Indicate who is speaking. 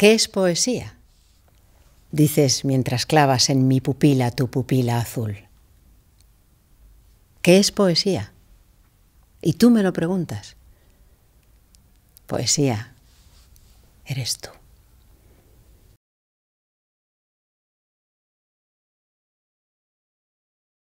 Speaker 1: ¿Qué es poesía? Dices mientras clavas en mi pupila tu pupila azul. ¿Qué es poesía? Y tú me lo preguntas. Poesía eres tú.